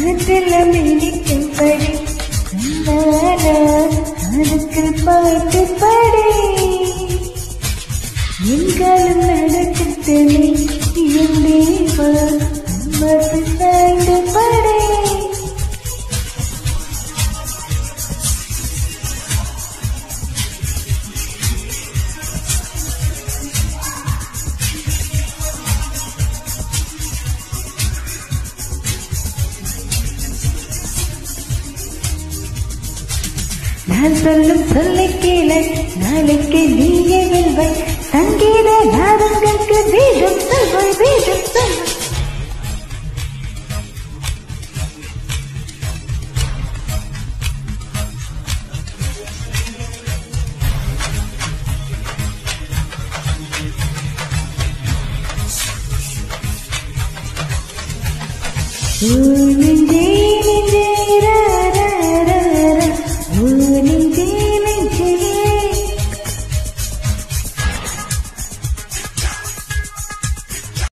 மனத்தெல்லாம் இனிக்கும்படி படி அதுக்கு பாட்டு படி. எங்காலும் நடக்கத்தனே நான் சொல்லும் சொல்லி கேள. நாளைக்கு நீயே வெல்வாய் சங்கீத நாதங்களுக்கு வேதம் சொல்வாய் வேதம் சொல்வாய். நெஞ்சே কে